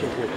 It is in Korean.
쏘고